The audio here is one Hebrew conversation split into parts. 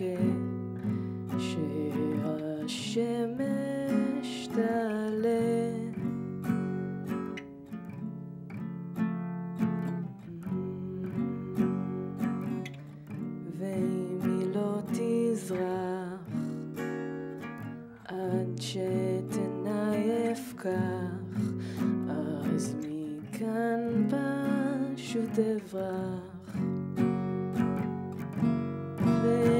מחכה שהשמש תעלה. ואם היא לא תזרח עד שתנייף כך, אז מכאן פשוט אברח. ואם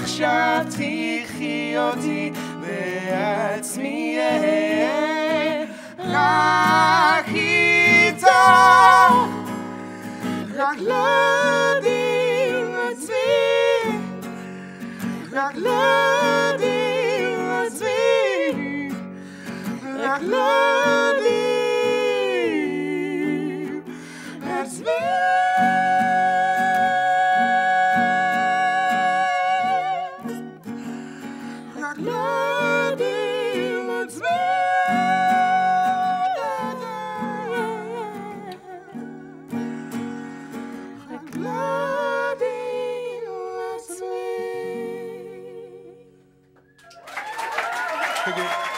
עכשיו תחי אותי בעצמי אהיה רק איתך רק לא יודעים עצמי רק לא יודעים עצמי רק לא Peki.